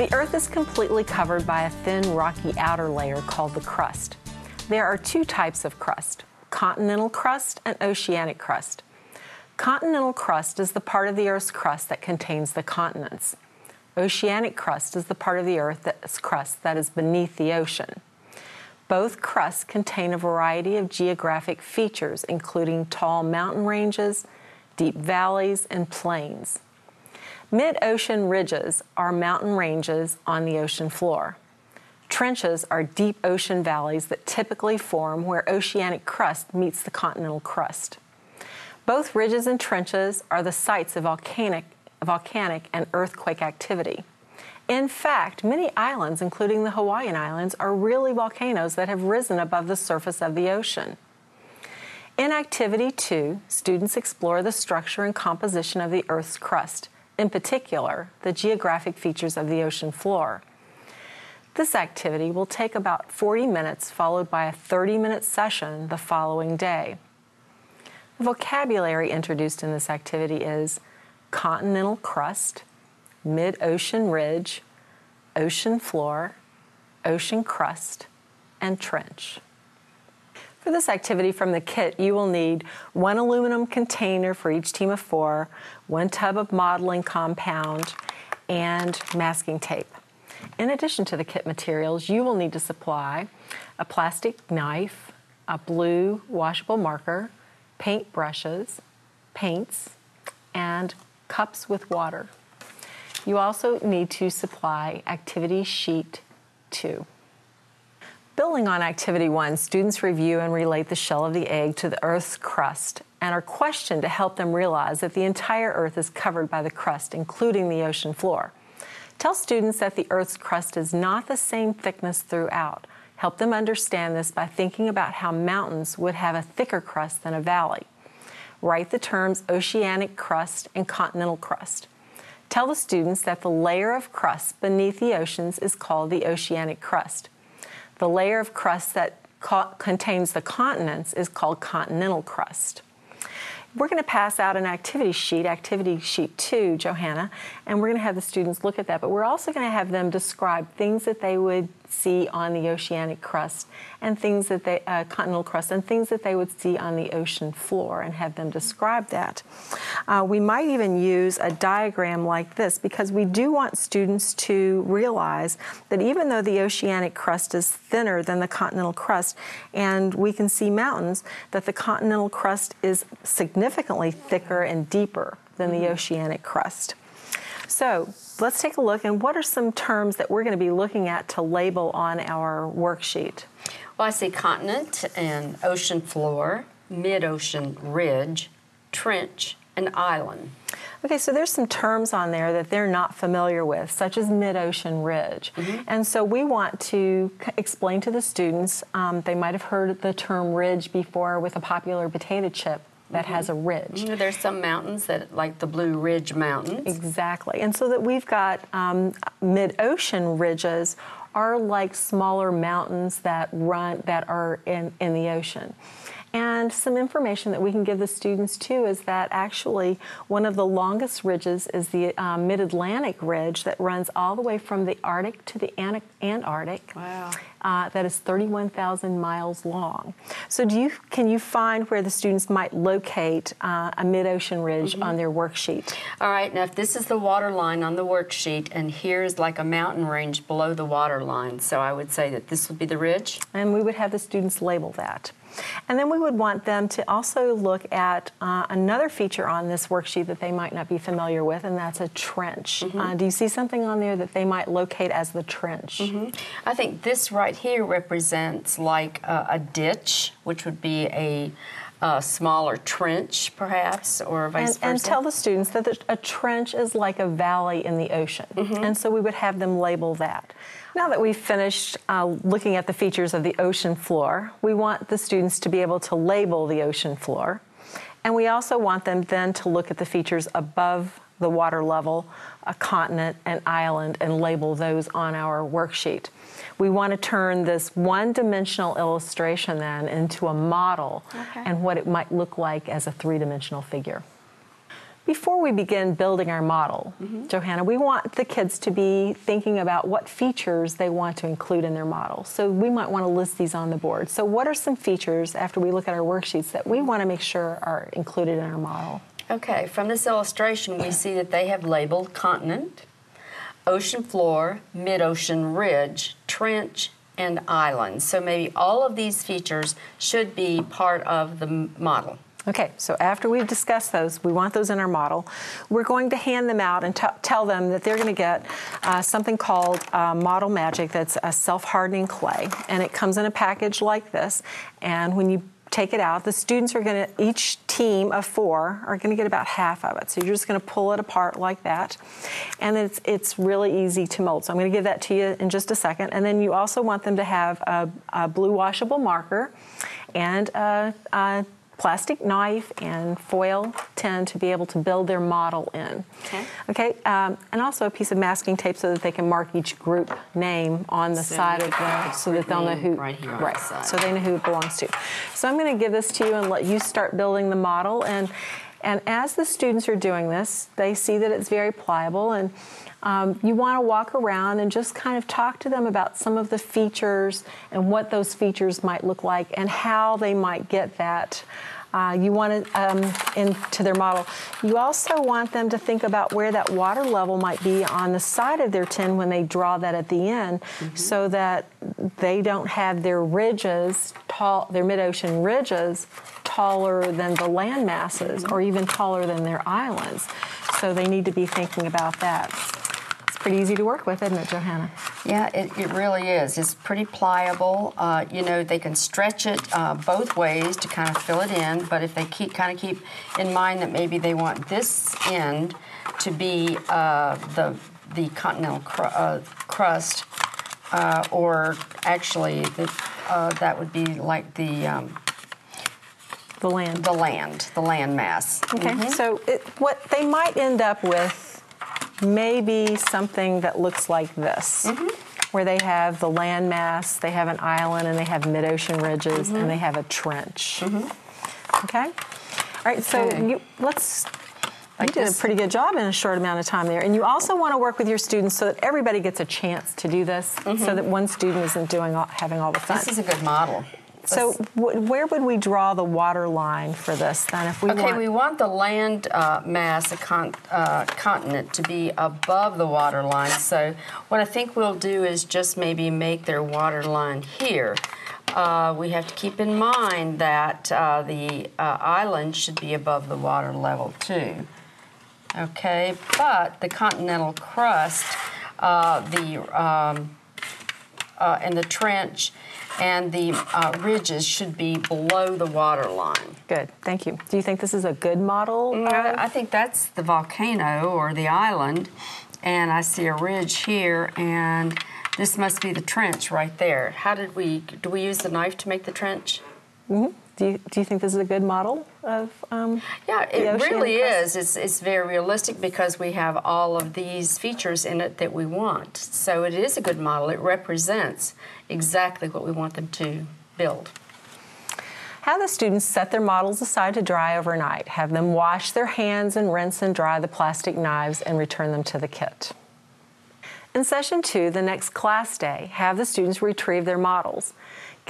The Earth is completely covered by a thin, rocky outer layer called the crust. There are two types of crust continental crust and oceanic crust. Continental crust is the part of the Earth's crust that contains the continents. Oceanic crust is the part of the Earth's crust that is beneath the ocean. Both crusts contain a variety of geographic features, including tall mountain ranges, deep valleys, and plains. Mid ocean ridges are mountain ranges on the ocean floor. Trenches are deep ocean valleys that typically form where oceanic crust meets the continental crust. Both ridges and trenches are the sites of volcanic, volcanic and earthquake activity. In fact, many islands, including the Hawaiian Islands, are really volcanoes that have risen above the surface of the ocean. In Activity 2, students explore the structure and composition of the Earth's crust in particular, the geographic features of the ocean floor. This activity will take about 40 minutes, followed by a 30 minute session the following day. The vocabulary introduced in this activity is continental crust, mid ocean ridge, ocean floor, ocean crust, and trench. For this activity from the kit, you will need one aluminum container for each team of four, one tub of modeling compound, and masking tape. In addition to the kit materials, you will need to supply a plastic knife, a blue washable marker, paint brushes, paints, and cups with water. You also need to supply activity sheet 2. Building on Activity 1, students review and relate the shell of the egg to the Earth's crust and are questioned to help them realize that the entire Earth is covered by the crust, including the ocean floor. Tell students that the Earth's crust is not the same thickness throughout. Help them understand this by thinking about how mountains would have a thicker crust than a valley. Write the terms oceanic crust and continental crust. Tell the students that the layer of crust beneath the oceans is called the oceanic crust. The layer of crust that co- contains the continents is called continental crust. We're going to pass out an activity sheet, activity sheet two, Johanna, and we're going to have the students look at that. But we're also going to have them describe things that they would see on the oceanic crust and things that they, uh, continental crust, and things that they would see on the ocean floor and have them describe that. Uh, we might even use a diagram like this because we do want students to realize that even though the oceanic crust is thinner than the continental crust and we can see mountains, that the continental crust is significantly thicker and deeper than the mm-hmm. oceanic crust. So let's take a look and what are some terms that we're going to be looking at to label on our worksheet? Well, I see continent and ocean floor, mid-ocean ridge, trench, and island. Okay, so there's some terms on there that they're not familiar with, such as mid-ocean ridge. Mm-hmm. And so we want to explain to the students, um, they might have heard the term ridge before with a popular potato chip that mm-hmm. has a ridge. Mm-hmm. There's some mountains that, like the Blue Ridge Mountains. Exactly. And so that we've got um, mid ocean ridges are like smaller mountains that run, that are in, in the ocean. And some information that we can give the students too is that actually one of the longest ridges is the um, Mid Atlantic Ridge that runs all the way from the Arctic to the Antarctic. Wow. Uh, that is 31,000 miles long. So, do you can you find where the students might locate uh, a mid-ocean ridge mm-hmm. on their worksheet? All right. Now, if this is the water line on the worksheet, and here's like a mountain range below the water line, so I would say that this would be the ridge. And we would have the students label that. And then we would want them to also look at uh, another feature on this worksheet that they might not be familiar with, and that's a trench. Mm-hmm. Uh, do you see something on there that they might locate as the trench? Mm-hmm. I think this right here represents like a, a ditch, which would be a a smaller trench, perhaps, or vice and, versa. And tell the students that a trench is like a valley in the ocean. Mm-hmm. And so we would have them label that. Now that we've finished uh, looking at the features of the ocean floor, we want the students to be able to label the ocean floor. And we also want them then to look at the features above the water level, a continent, an island, and label those on our worksheet. We want to turn this one dimensional illustration then into a model okay. and what it might look like as a three dimensional figure. Before we begin building our model, mm-hmm. Johanna, we want the kids to be thinking about what features they want to include in their model. So we might want to list these on the board. So what are some features after we look at our worksheets that we want to make sure are included in our model? Okay, from this illustration we see that they have labeled continent, ocean floor, mid-ocean ridge, trench, and island. So maybe all of these features should be part of the model. Okay, so after we've discussed those, we want those in our model. We're going to hand them out and tell them that they're going to get uh, something called uh, Model Magic that's a self hardening clay. And it comes in a package like this. And when you take it out. The students are going to, each team of four are going to get about half of it. So you're just going to pull it apart like that. And it's, it's really easy to mold. So I'm going to give that to you in just a second. And then you also want them to have a, a blue washable marker and a, a plastic knife and foil tin to be able to build their model in. Okay. Okay. Um, and also a piece of masking tape so that they can mark each group name on the so side of the, so that they'll know who. Right here. Right. So they know who it belongs to. So I'm going to give this to you and let you start building the model and. And as the students are doing this, they see that it's very pliable and um, you want to walk around and just kind of talk to them about some of the features and what those features might look like and how they might get that. Uh, you want to um, into their model. You also want them to think about where that water level might be on the side of their tin when they draw that at the end, mm-hmm. so that they don't have their ridges tall, their mid-ocean ridges taller than the land masses, or even taller than their islands. So they need to be thinking about that It's pretty easy to work with, isn't it, Johanna? Yeah, it, it really is. It's pretty pliable. Uh, you know, they can stretch it uh, both ways to kind of fill it in, but if they keep kind of keep in mind that maybe they want this end to be uh, the the continental cr- uh, crust, uh, or actually the, uh, that would be like the um, the land. The land, the land mass. Okay, mm-hmm. so it, what they might end up with maybe something that looks like this. Mm-hmm. Where they have the landmass, they have an island, and they have mid ocean ridges, mm-hmm. and they have a trench. Mm-hmm. Okay? All right, so you, let's you did a pretty good job in a short amount of time there. And you also want to work with your students so that everybody gets a chance to do this, mm-hmm. so that one student isn't doing all, having all the fun. This is a good model. So w- where would we draw the water line for this then? If we okay, want... we want the land uh, mass, a con- uh, continent, to be above the water line. So what I think we'll do is just maybe make their water line here. Uh, we have to keep in mind that uh, the uh, island should be above the water level too. Okay, but the continental crust, uh, the um, and the trench and the uh, ridges should be below the water line. Good, thank you. Do you think this is a good model? Mm, I think that's the volcano or the island, and I see a ridge here, and this must be the trench right there. How did we, do we use the knife to make the trench? Mm-hmm. Do you, do you think this is a good model of um, Yeah, it really is. It's, it's very realistic because we have all of these features in it that we want. So it is a good model. It represents exactly what we want them to build. Have the students set their models aside to dry overnight. Have them wash their hands and rinse and dry the plastic knives and return them to the kit. In session two, the next class day, have the students retrieve their models.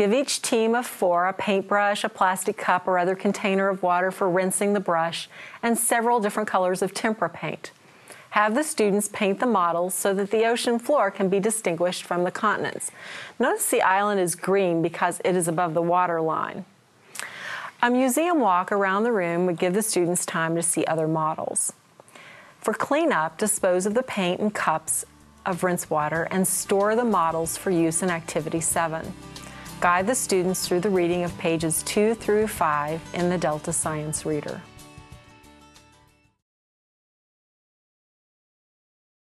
Give each team of four a paintbrush, a plastic cup, or other container of water for rinsing the brush, and several different colors of tempera paint. Have the students paint the models so that the ocean floor can be distinguished from the continents. Notice the island is green because it is above the water line. A museum walk around the room would give the students time to see other models. For cleanup, dispose of the paint and cups of rinse water and store the models for use in Activity 7. Guide the students through the reading of pages 2 through 5 in the Delta Science Reader.